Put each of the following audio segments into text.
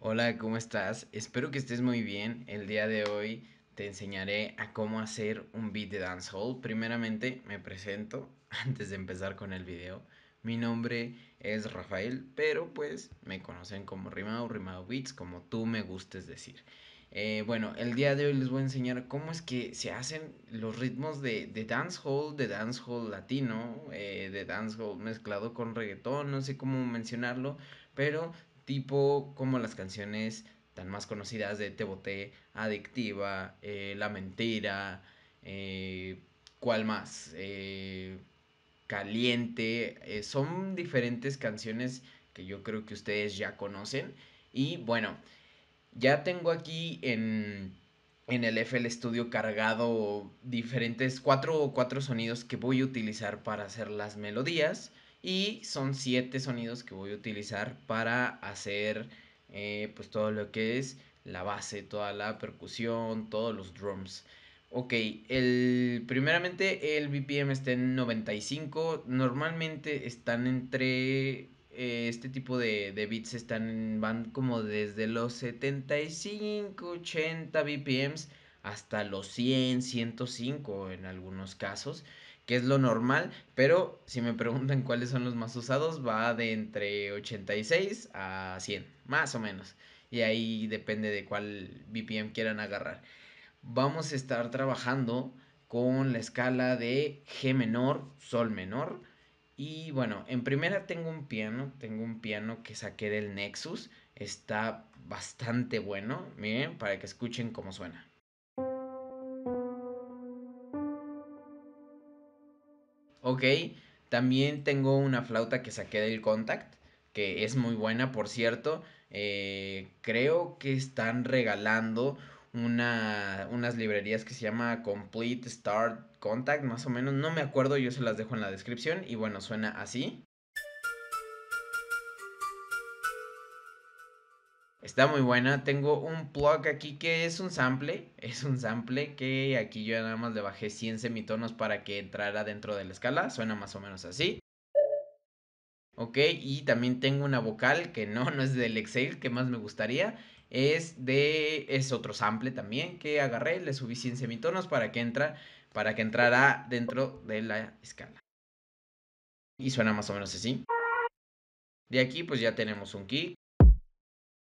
Hola, ¿cómo estás? Espero que estés muy bien. El día de hoy te enseñaré a cómo hacer un beat de dancehall. Primeramente me presento antes de empezar con el video. Mi nombre es Rafael, pero pues me conocen como Rimao, Rimao Beats, como tú me gustes decir. Eh, bueno, el día de hoy les voy a enseñar cómo es que se hacen los ritmos de, de dancehall, de dancehall latino, eh, de dancehall mezclado con reggaetón, no sé cómo mencionarlo, pero tipo como las canciones tan más conocidas de Te Boté, Adictiva, eh, La Mentira, eh, ¿cuál más? Eh, Caliente, eh, son diferentes canciones que yo creo que ustedes ya conocen. Y bueno, ya tengo aquí en, en el FL Studio cargado diferentes cuatro, cuatro sonidos que voy a utilizar para hacer las melodías. Y son siete sonidos que voy a utilizar para hacer eh, pues todo lo que es la base, toda la percusión, todos los drums. Ok, el, primeramente el BPM está en 95. Normalmente están entre eh, este tipo de, de beats están van como desde los 75, 80 BPMs hasta los 100, 105 en algunos casos, que es lo normal, pero si me preguntan cuáles son los más usados, va de entre 86 a 100, más o menos. Y ahí depende de cuál BPM quieran agarrar. Vamos a estar trabajando con la escala de G menor, Sol menor y bueno, en primera tengo un piano, tengo un piano que saqué del Nexus, está bastante bueno, miren, para que escuchen cómo suena. Ok, también tengo una flauta que saqué del Contact, que es muy buena, por cierto. Eh, creo que están regalando una, unas librerías que se llama Complete Start Contact, más o menos. No me acuerdo, yo se las dejo en la descripción. Y bueno, suena así. Está muy buena. Tengo un plug aquí que es un sample. Es un sample que aquí yo nada más le bajé 100 semitonos para que entrara dentro de la escala. Suena más o menos así. Ok, y también tengo una vocal que no, no es del Excel, que más me gustaría. Es de, es otro sample también que agarré, le subí 100 semitonos para que entra, para que entrara dentro de la escala. Y suena más o menos así. De aquí pues ya tenemos un kick.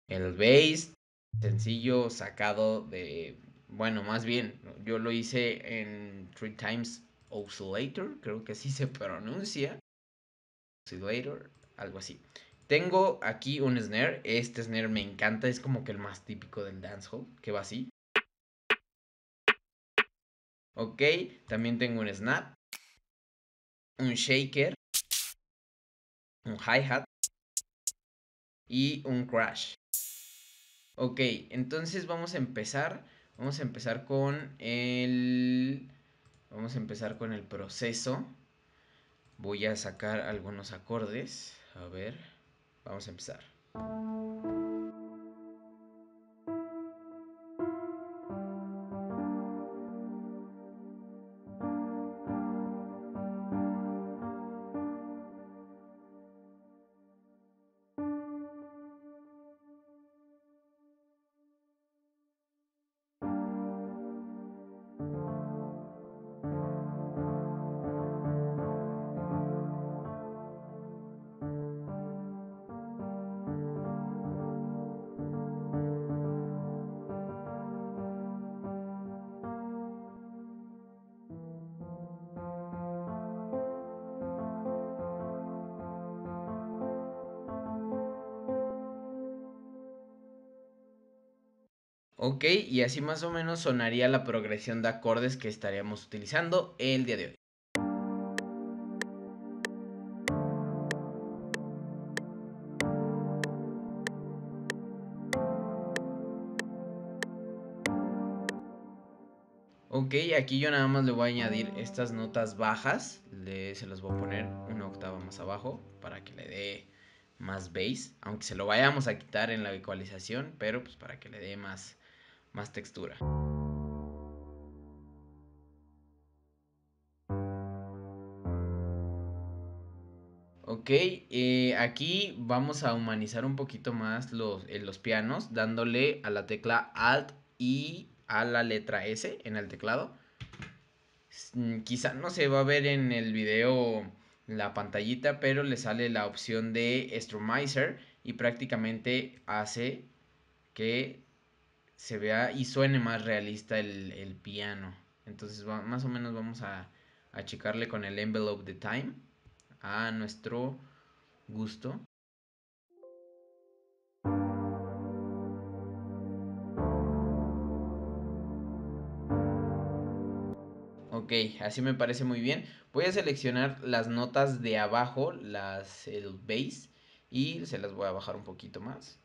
El bass, sencillo, sacado de, bueno, más bien, yo lo hice en Three Times Oscillator, creo que así se pronuncia. Oscillator, algo así. Tengo aquí un snare, este snare me encanta, es como que el más típico del dancehall, que va así. Ok, también tengo un snap, un shaker, un hi-hat y un crash. Ok, entonces vamos a empezar. Vamos a empezar con el. Vamos a empezar con el proceso. Voy a sacar algunos acordes. A ver. Vamos a empezar. Ok, y así más o menos sonaría la progresión de acordes que estaríamos utilizando el día de hoy. Ok, aquí yo nada más le voy a añadir estas notas bajas, se las voy a poner una octava más abajo para que le dé más bass, aunque se lo vayamos a quitar en la ecualización, pero pues para que le dé más, más textura. Ok, eh, aquí vamos a humanizar un poquito más los, eh, los pianos, dándole a la tecla Alt y a la letra S en el teclado. Mm, quizá no se va a ver en el video la pantallita, pero le sale la opción de Stromizer y prácticamente hace que se vea y suene más realista el, piano. Entonces más o menos vamos a achicarle con el envelope de time a nuestro gusto. Ok, así me parece muy bien. Voy a seleccionar las notas de abajo, las, el bass, y se las voy a bajar un poquito más.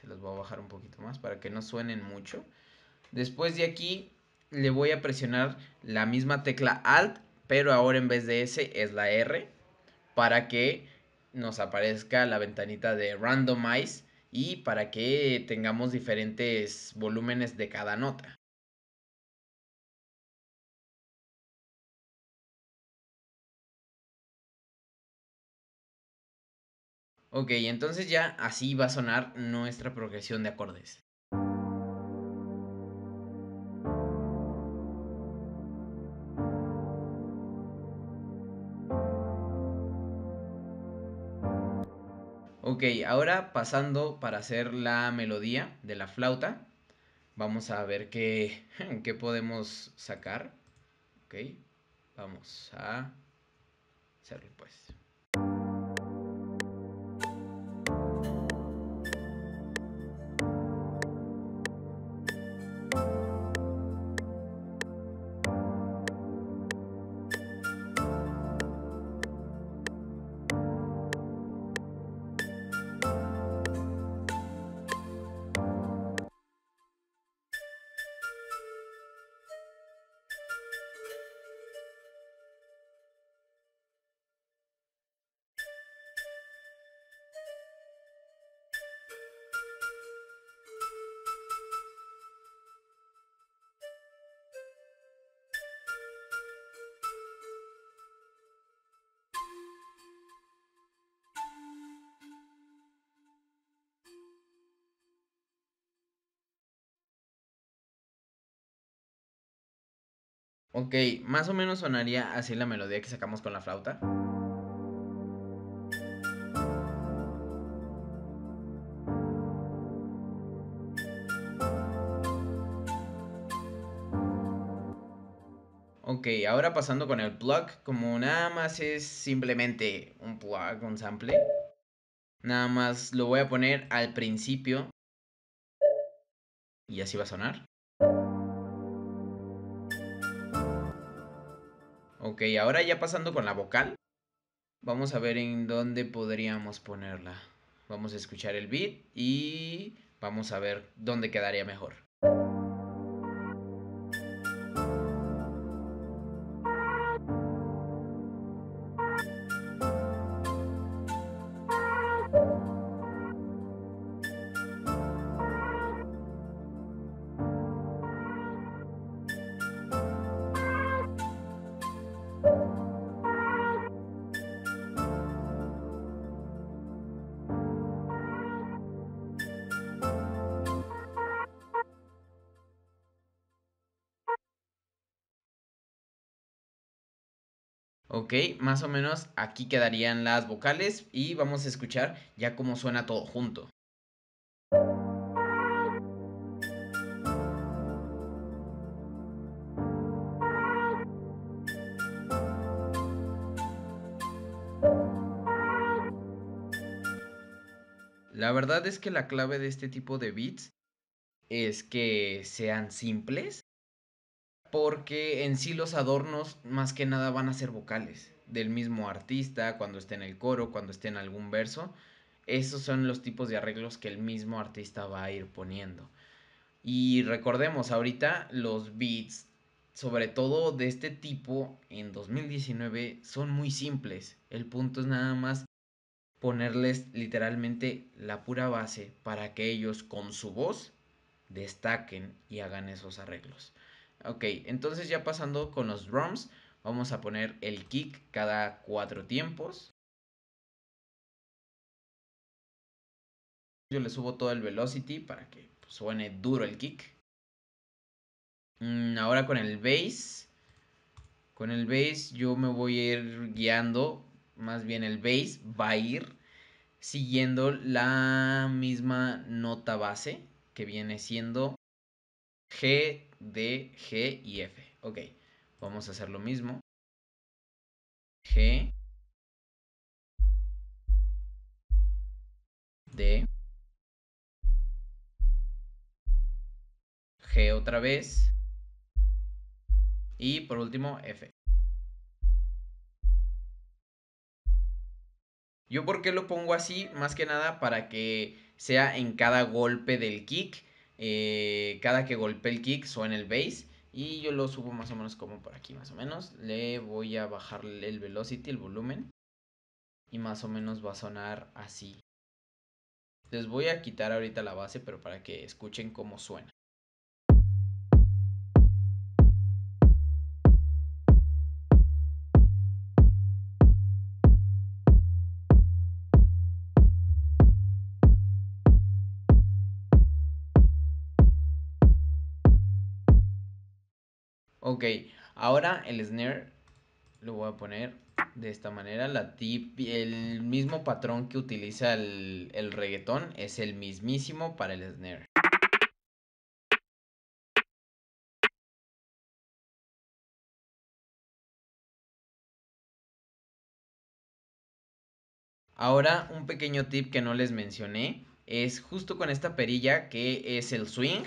Se las voy a bajar un poquito más para que no suenen mucho. Después de aquí le voy a presionar la misma tecla Alt, pero ahora en vez de S es la R, para que nos aparezca la ventanita de Randomize y para que tengamos diferentes volúmenes de cada nota. Ok, entonces ya así va a sonar nuestra progresión de acordes. Ok, ahora pasando para hacer la melodía de la flauta, vamos a ver qué, qué podemos sacar. Ok, vamos a hacerlo pues. Ok, más o menos sonaría así la melodía que sacamos con la flauta. Ok, ahora pasando con el plug, como nada más es simplemente un plug, un sample, nada más lo voy a poner al principio y así va a sonar. Ok, ahora ya pasando con la vocal, vamos a ver en dónde podríamos ponerla. Vamos a escuchar el beat y vamos a ver dónde quedaría mejor. Ok, más o menos aquí quedarían las vocales y vamos a escuchar ya cómo suena todo junto. La verdad es que la clave de este tipo de beats es que sean simples porque en sí los adornos más que nada van a ser vocales del mismo artista, cuando esté en el coro, cuando esté en algún verso. Esos son los tipos de arreglos que el mismo artista va a ir poniendo. Y recordemos, ahorita los beats, sobre todo de este tipo, en 2019, son muy simples. El punto es nada más ponerles literalmente la pura base para que ellos con su voz destaquen y hagan esos arreglos. Ok, entonces ya pasando con los drums, vamos a poner el kick cada cuatro tiempos. Yo le subo todo el velocity para que pues, suene duro el kick. Mm, ahora con el bass. Con el bass yo me voy a ir guiando. Más bien el bass va a ir siguiendo la misma nota base que viene siendo G, D, G y F. Ok, vamos a hacer lo mismo. G, D, G otra vez y por último F. Yo por qué lo pongo así, más que nada para que sea en cada golpe del kick, eh, cada que golpee el kick suene el bass y yo lo subo más o menos como por aquí más o menos. Le voy a bajar el velocity, el volumen y más o menos va a sonar así. Les voy a quitar ahorita la base pero para que escuchen cómo suena. Ok, ahora el snare lo voy a poner de esta manera. La tip, el mismo patrón que utiliza el, el reggaetón es el mismísimo para el snare. Ahora un pequeño tip que no les mencioné es justo con esta perilla que es el swing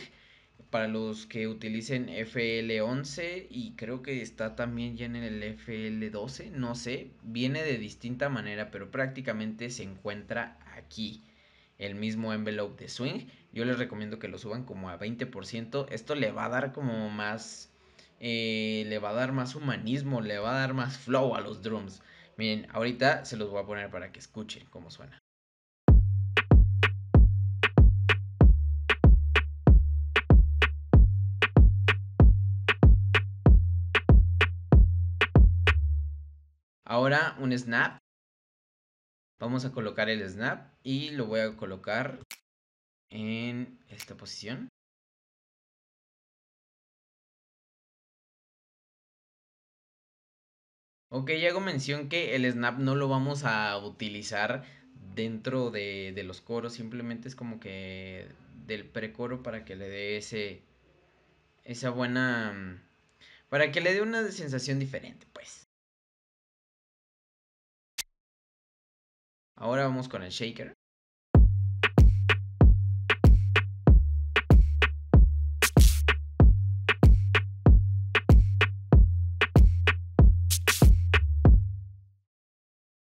para los que utilicen FL11 y creo que está también ya en el FL12, no sé, viene de distinta manera, pero prácticamente se encuentra aquí el mismo envelope de swing. Yo les recomiendo que lo suban como a 20%. Esto le va a dar como más, eh, le va a dar más humanismo, le va a dar más flow a los drums. Miren, ahorita se los voy a poner para que escuchen cómo suena. Ahora un snap. Vamos a colocar el snap y lo voy a colocar en esta posición. Ok, hago mención que el snap no lo vamos a utilizar dentro de, de los coros, simplemente es como que del precoro para que le dé ese, esa buena, para que le dé una sensación diferente, pues. Ahora vamos con el shaker.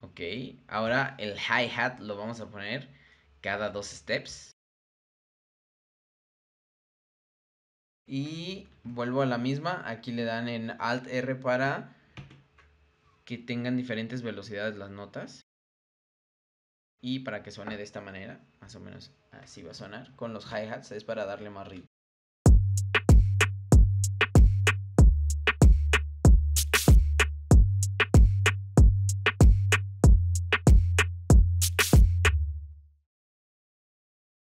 Ok, ahora el hi-hat lo vamos a poner cada dos steps. Y vuelvo a la misma, aquí le dan en Alt R para que tengan diferentes velocidades las notas. Y para que suene de esta manera, más o menos así va a sonar. Con los hi-hats es para darle más ritmo.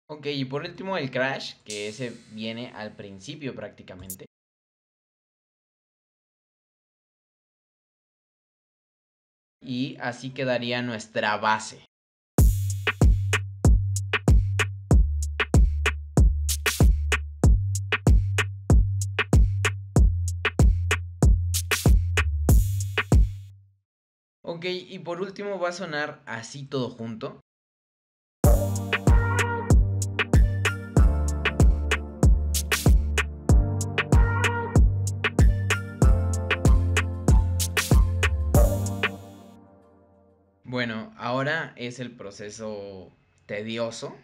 Ok, y por último el crash, que ese viene al principio prácticamente. Y así quedaría nuestra base. Ok, y por último va a sonar así todo junto. Bueno, ahora es el proceso tedioso.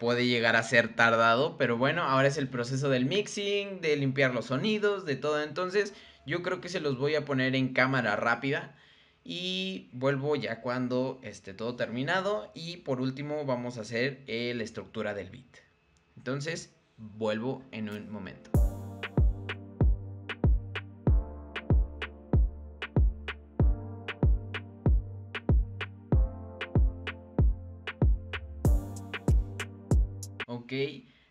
Puede llegar a ser tardado, pero bueno, ahora es el proceso del mixing, de limpiar los sonidos, de todo. Entonces, yo creo que se los voy a poner en cámara rápida y vuelvo ya cuando esté todo terminado y por último vamos a hacer la estructura del beat. Entonces vuelvo en un momento. Ok,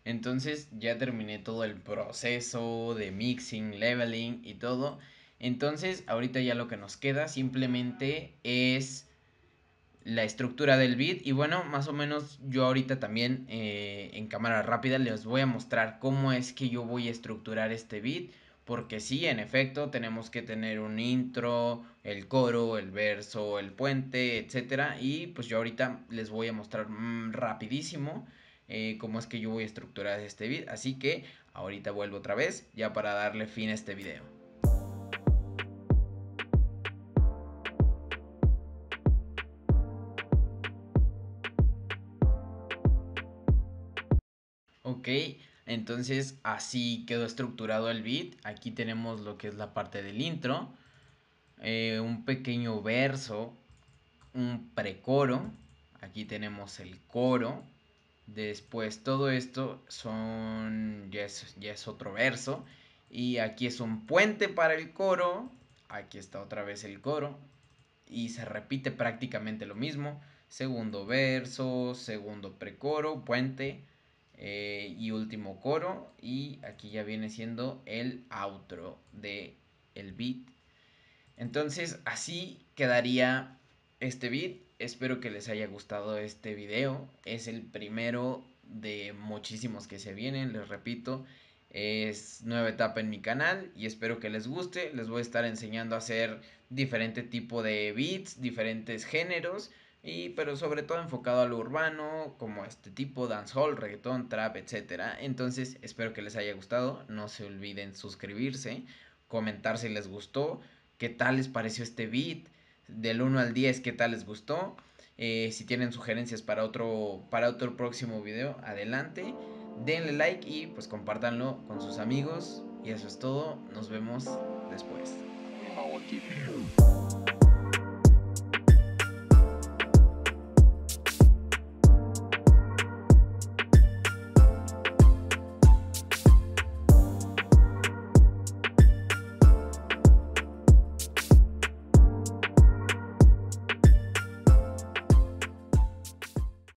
entonces ya terminé todo el proceso de mixing, leveling y todo. Entonces ahorita ya lo que nos queda simplemente es la estructura del beat. Y bueno más o menos yo ahorita también eh, en cámara rápida les voy a mostrar cómo es que yo voy a estructurar este beat. Porque sí en efecto tenemos que tener un intro el coro el verso el puente etcétera. Y pues yo ahorita les voy a mostrar mm, rapidísimo eh, cómo es que yo voy a estructurar este beat. Así que ahorita vuelvo otra vez ya para darle fin a este video Ok, entonces así quedó estructurado el beat. Aquí tenemos lo que es la parte del intro, eh, un pequeño verso, un precoro. Aquí tenemos el coro. Después todo esto son ya es, ya es otro verso. Y aquí es un puente para el coro. Aquí está otra vez el coro. Y se repite prácticamente lo mismo. Segundo verso, segundo precoro, puente eh, y último coro y aquí ya viene siendo el outro de el beat. Entonces así quedaría este beat. Espero que les haya gustado este video. Es el primero de muchísimos que se vienen les repito. Es nueva etapa en mi canal y espero que les guste. Les voy a estar enseñando a hacer diferente tipo de beats diferentes géneros y pero sobre todo enfocado a lo urbano, como este tipo, dancehall, reggaeton, trap, etcétera. Entonces, espero que les haya gustado. No se olviden suscribirse, comentar si les gustó, qué tal les pareció este beat, del 1 al 10, qué tal les gustó. Eh, si tienen sugerencias para otro, para otro próximo video, adelante. Denle like y pues compártanlo con sus amigos. Y eso es todo. Nos vemos después.